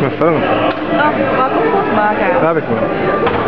Mijn film. Oh, waar komt het maken? Daar heb ik wel.